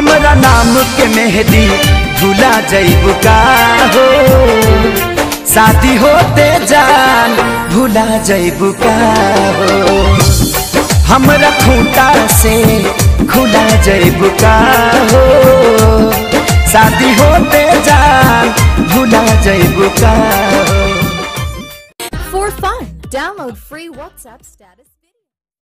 हमरा नाम के मेहदी भूला जैबू का हो? शादी होते जान भूला जैबू का हो? हमरा खूंटा से खुला जैबू का हो? शादी होते जान भूला जैबू का हो? For fun, download free WhatsApp status.